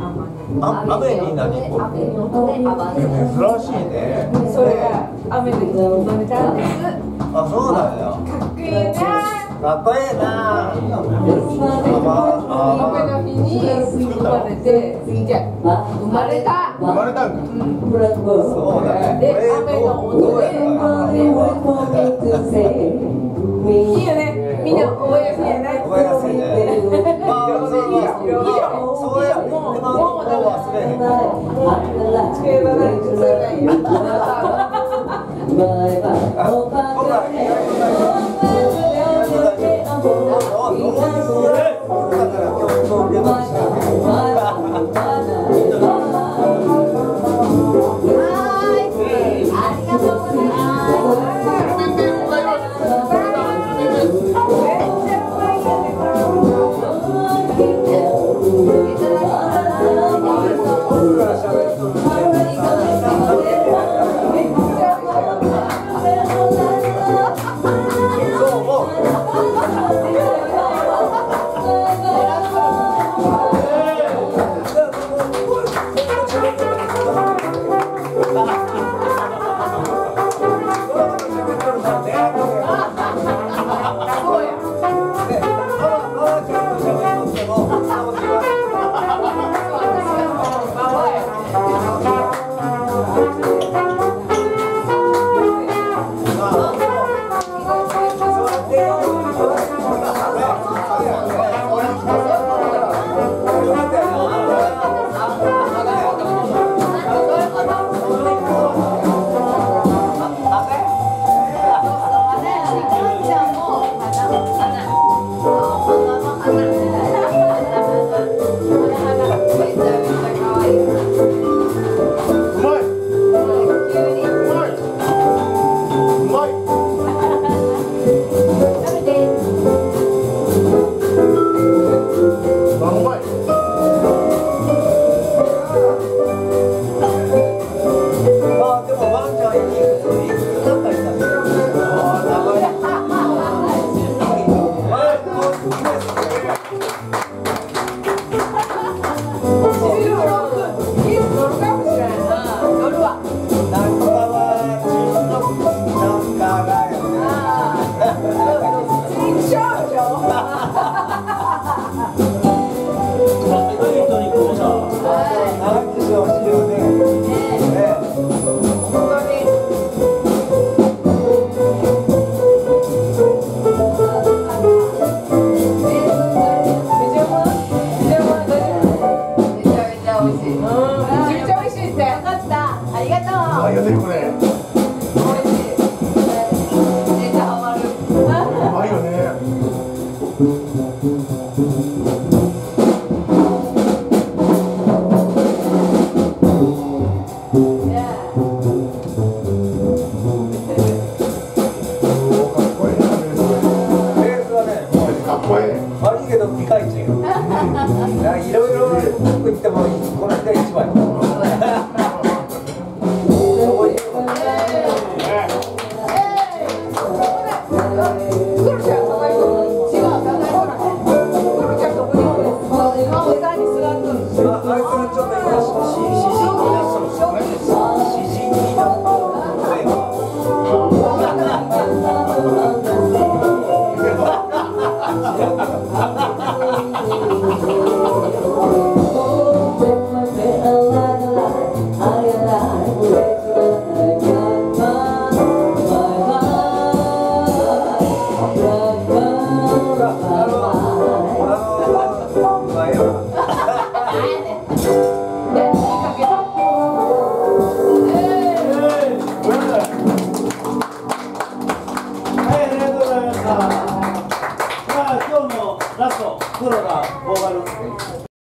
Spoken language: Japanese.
あ雨に何雨の音で暴れる珍しいねそれが雨で生まれたんですあそうな。んやかっこいいな。かっこいいな。あま雨の日に生まれて次じゃ生まれた生まれたんかそうだねで雨の音でいいよね机がないとそれがいいよほらありありがとう Yeah.